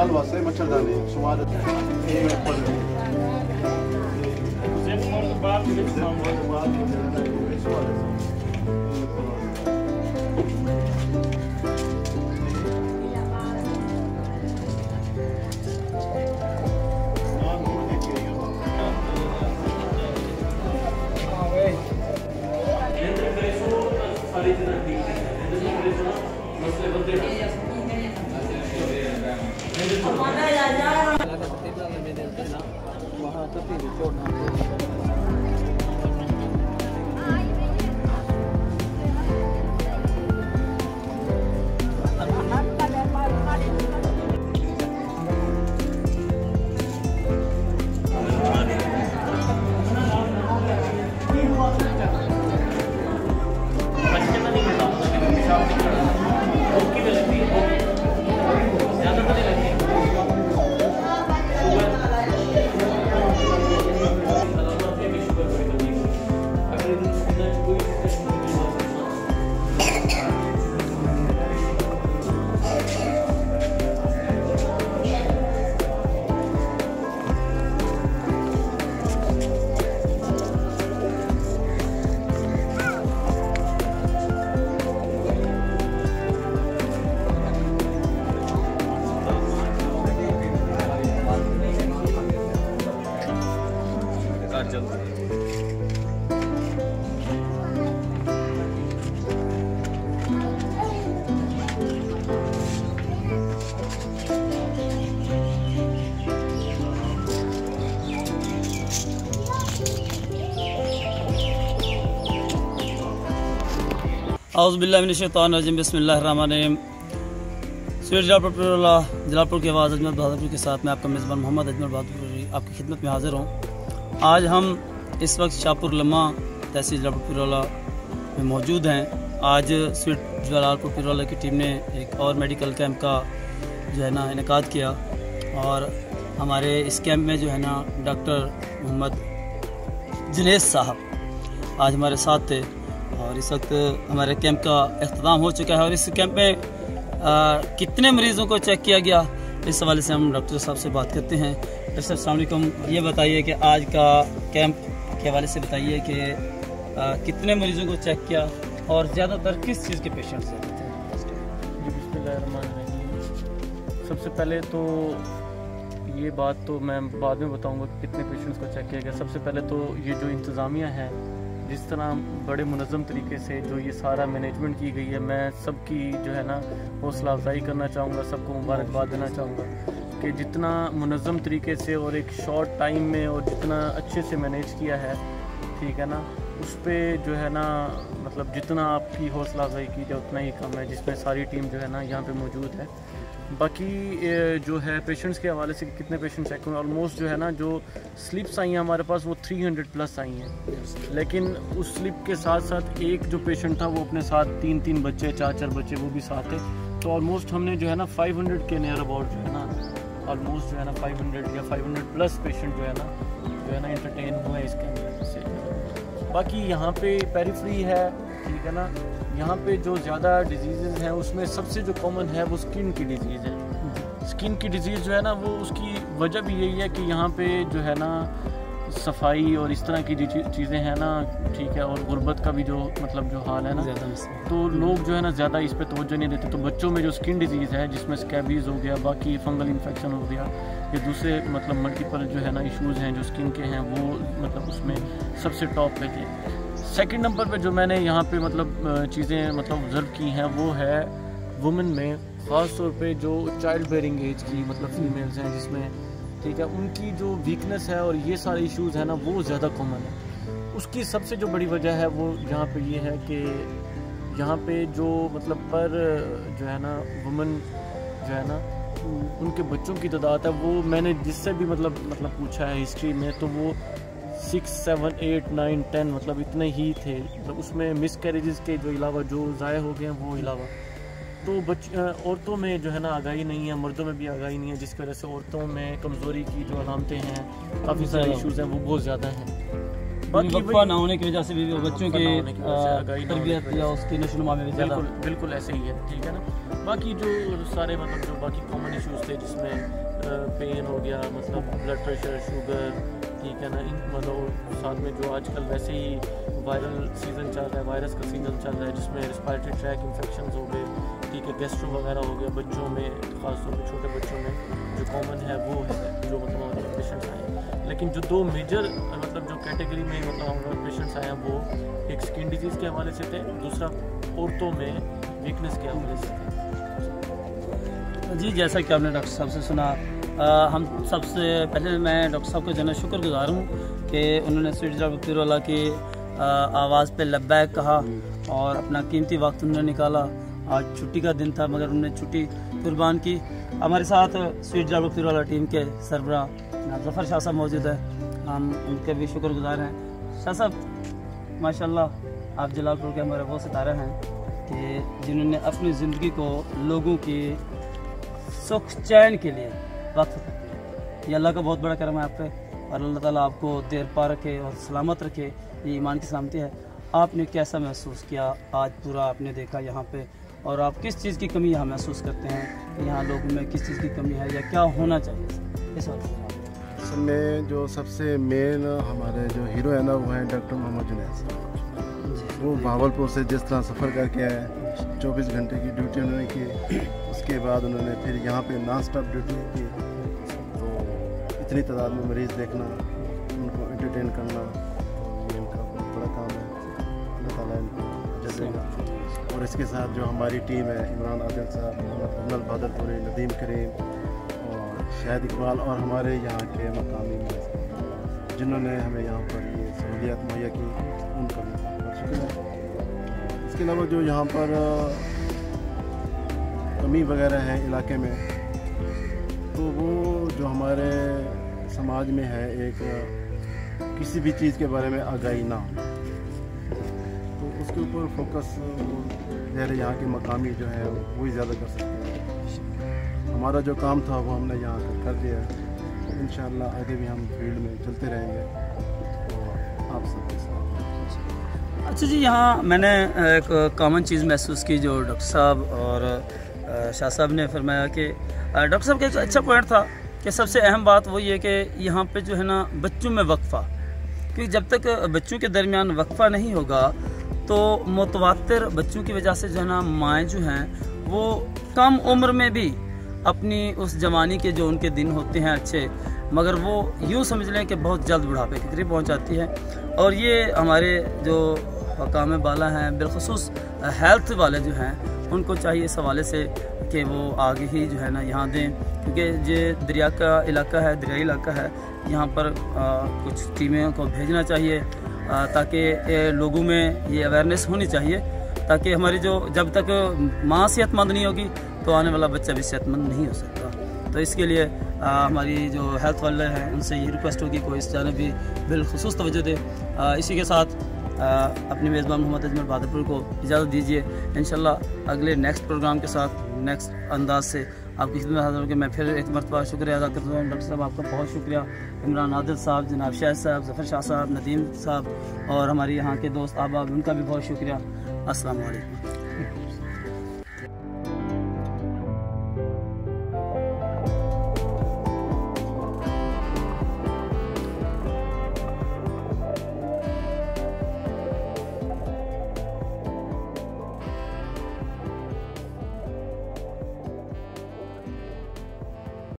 बाल वास्ते मच्छरदानी शुमार ये ऊपर आउज़बिल्लिनशैतानरजीम बसमीम स्वीट जलालपुर पिरोला जलालपुर के आवाज़ अजमल बहादुर के साथ मैं आपका मेज़बान मोहम्मद अजमल बहादुर आपकी खिदमत में हाज़िर हूँ। आज हम इस वक्त शाहपुर लम्हा तहसील जलालपुर पिरोला में मौजूद हैं। आज स्वीट जलालपुर पिरोला की टीम ने एक और मेडिकल कैंप का जो है ना, इनका किया और हमारे इस कैंप में जो है ना, डॉक्टर मोहम्मद जनेस साहब आज हमारे साथ थे। और इस वक्त हमारे कैंप का अख्ताम हो चुका है और इस कैंप में आ, कितने मरीज़ों को चेक किया गया? इस हवाले से हम डॉक्टर साहब से बात करते हैं। डॉक्टर साहब अलैक्म ये बताइए कि आज का कैंप के हवाले से बताइए कि कितने मरीज़ों को चेक किया और ज़्यादातर किस चीज़ के पेशेंट से जी सबसे पहले तो ये बात तो मैं बाद में बताऊँगा कि कितने पेशेंट्स को चेक किया गया। सबसे पहले तो ये जो इंतज़ामिया है जिस तरह बड़े मनज़म तरीके से जो ये सारा मैनेजमेंट की गई है, मैं सबकी जो है ना हौसला अफजाई करना चाहूँगा, सबको मुबारकबाद देना चाहूँगा कि जितना मनज़म तरीके से और एक शॉर्ट टाइम में और जितना अच्छे से मैनेज किया है, ठीक है ना? उस पर जो है ना मतलब जितना आपकी हौसला अफजाई की जाए, उतना ही कम है, जिसमें सारी टीम जो है ना यहाँ पर मौजूद है। बाकी जो है पेशेंट्स के हवाले से कितने पेशेंट्स हुए ऑलमोस्ट जो है ना, जो स्लिप्स आई हैं हमारे पास, वो 300 प्लस आई हैं। लेकिन उस स्लिप के साथ साथ एक जो पेशेंट था, वो अपने साथ तीन तीन बच्चे, चार चार बच्चे, वो भी साथ थे। तो ऑलमोस्ट हमने जो है ना 500 के नियर अबाउट जो है ना ऑलमोस्ट जो है ना 500 या 500 प्लस पेशेंट जो है ना, जो है ना इंटरटेन हुए इसके अंदर। से बाकी यहाँ पे पेरीफ्री है, ठीक है ना? यहाँ पे जो ज़्यादा डिज़ीज़ हैं उसमें सबसे जो कॉमन है वो स्किन की डिज़ीज़ है। स्किन की डिज़ीज़ जो है ना वो उसकी वजह भी यही है कि यहाँ पे जो है ना सफ़ाई और इस तरह की चीज़ें हैं ना ठीक है और गुर्बत का भी जो मतलब जो हाल है ना तो लोग जो है ना ज़्यादा इस पर तोज्जो नहीं देते। तो बच्चों में जो स्किन डिज़ीज़ है जिसमें स्कैबीज़ हो गया बाकी फंगल इन्फेक्शन हो गया या दूसरे मतलब मल्टीपल जो है ना इश्यूज़ हैं जो स्किन के हैं वो मतलब उसमें सबसे टॉप पे थे। सेकंड नंबर पे जो मैंने यहाँ पे मतलब चीज़ें मतलब ऑब्ज़र्व की हैं, वो है वुमेन में, ख़ास तौर पे जो चाइल्ड बेरिंग एज की मतलब फीमेल्स हैं जिसमें, ठीक है, उनकी जो वीकनेस है और ये सारे इश्यूज़ हैं ना, वो ज़्यादा कॉमन है। उसकी सबसे जो बड़ी वजह है वो यहाँ पे ये है कि यहाँ पे जो मतलब पर जो है ना वुमेन जो है ना, उनके बच्चों की तादाद है, वो मैंने जिससे भी मतलब मतलब पूछा है हिस्ट्री में तो वो six seven eight nine ten मतलब इतने ही थे। मतलब उसमें मिस कैरेजेस के जो अलावा जो ज़ाय हो गए हैं वो अलावा तो बच औरतों में जो है ना आगाही नहीं है मर्दों में भी आगाही नहीं है जिसकी वजह से औरतों में कमज़ोरी की जो अलामतें हैं काफ़ी सारे इश्यूज़ हैं वो बहुत ज़्यादा हैं। बाकी ना होने की वजह से भी बच्चों वक्फा की तरबियत या। उसकी नशोनुमा में भी बिल्कुल बिल्कुल ऐसे ही है ठीक है ना? बाकी जो सारे मतलब जो बाकी कॉमन इशूज़ थे जिसमें पेन हो गया मतलब ब्लड प्रेशर शुगर ठीक है ना, इन मतलब साथ में जो आजकल वैसे ही वायरल सीज़न चल रहा है वायरस का सीज़न चल रहा है, जिसमें रिस्पायरेटरी ट्रैक इन्फेक्शन हो गए, ठीक है गैस्ट्रो वगैरह हो गया, बच्चों में, ख़ासतौर पर छोटे बच्चों में, जो कॉमन है, वो है, जो मतलब हमारे पेशेंट्स आए लेकिन जो दो मेजर मतलब जो कैटेगरी में मतलब हमारे पेशेंट्स आए हैं, वो एक स्किन डिज़ीज़ के हवाले से थे, दूसरा औरतों में वीकनेस के हवाले से थे। जी, जैसा कि आपने डॉक्टर साहब से सुना हम सबसे पहले मैं डॉक्टर साहब का जो है शुक्रगुजार हूँ कि उन्होंने स्वीट जरा की आवाज़ पे लब्बैक कहा और अपना कीमती वक्त उन्होंने निकाला। आज छुट्टी का दिन था, मगर उन्होंने छुट्टी कुर्बान की। हमारे साथ स्वीट जरा वाला टीम के सरबरा जफ़र शाह साहब मौजूद है। हम उनके भी शुक्रगुजार हैं। शाह साहब, माशाल्लाह, आप जलालपुर के हमारे वो सितारे हैं कि जिन्होंने अपनी ज़िंदगी को लोगों की सुख चैन के लिए वक्त। कर दिया ये अल्लाह का बहुत बड़ा करम है आप पे। और अल्लाह ताला आपको देर पा रखे और सलामत रखे। ये ईमान की सलामती है। आपने कैसा महसूस किया? आज पूरा आपने देखा यहाँ पे। और आप किस चीज़ की कमी यहाँ महसूस करते हैं? यहाँ लोगों में किस चीज़ की कमी है या क्या होना चाहिए? इस वक्त असल में जो सबसे मेन हमारे जो हीरो है ना वो हैं डॉक्टर मोहम्मद जुनैद साहब वो भावलपुर से जिस तरह सफ़र करके आए चौबीस घंटे की ड्यूटी उन्होंने की। उसके बाद उन्होंने फिर यहाँ पे नॉन स्टॉप ड्यूटी की तो इतनी तादाद में मरीज़ देखना उनको एंटरटेन करना ये उनका बहुत बड़ा काम है। अल्लाह ताला इनको देगा और इसके साथ जो हमारी टीम है इमरान आदिल साहब मोहम्मद अफजल बहादुरपुरी नदीम करीम और शाहिद इकबाल और हमारे यहाँ के मकामी जिन्होंने हमें यहाँ पर ये सहूलियात मुहैया की उनका भी बहुत शुक्रिया। इसके अलावा जो यहाँ पर कमी वगैरह है इलाके में तो वो जो हमारे समाज में है एक किसी भी चीज़ के बारे में आगाही ना तो उसके ऊपर फोकस ज़ाहिर यहाँ के मकामी जो है वो ही ज़्यादा कर सकते हैं। हमारा जो काम था वो हमने यहाँ कर, दिया है। इन आगे भी हम फ़ील्ड में चलते रहेंगे। और आप सबके साथ अच्छा जी यहाँ मैंने एक कॉमन चीज़ महसूस की जो डॉक्टर साहब और शाह साहब ने फरमाया कि डॉक्टर साहब का एक अच्छा पॉइंट था कि सबसे अहम बात वो ये कि यहाँ पे जो है ना बच्चों में वक्फा। क्योंकि जब तक बच्चों के दरमियान वक्फा नहीं होगा तो मुतवातर बच्चों की वजह से जो है ना माएँ जो हैं, वो कम उम्र में भी अपनी उस जवानी के जो उनके दिन होते हैं अच्छे, मगर वो यूँ समझ लें कि बहुत जल्द बुढ़ापे के करीब पहुँच जाती है। और ये हमारे जो हकाम बाला हैं, बिलखसूस हेल्थ वाले जो हैं उनको चाहिए इस हवाले से कि वो आगे ही जो है ना यहाँ दें। क्योंकि ये दरिया का इलाका है दरियाई इलाका है यहाँ पर आ, कुछ टीमें को भेजना चाहिए ताकि लोगों में ये अवेयरनेस होनी चाहिए ताकि हमारी जो जब तक माँ सेहतमंद नहीं होगी तो आने वाला बच्चा भी सेहतमंद नहीं हो सकता। तो इसके लिए आ, हमारी जो हेल्थ वाले हैं उनसे ये रिक्वेस्ट होगी कोई इस जानब भी बिलखसूस तवज्जो दे। आ, इसी के साथ अपने मेज़बान मोहम्मद अजमल बहादुरपुर को इजाज़त दीजिए। इन अगले नेक्स्ट प्रोग्राम के साथ नेक्स्ट अंदाज से आपकी खिदमत हाजिर होकर मैं फिर एक मरतबा शुक्रिया अदा करता हूँ। डॉक्टर साहब, आपका बहुत शुक्रिया। इमरान आदिल साहब, जनाब शाह साहब, जफ़र शाह साहब, नदीम साहब और हमारे यहाँ के दोस्त अहबाब उनका भी बहुत शुक्रिया। अस्सलाम वालेकुम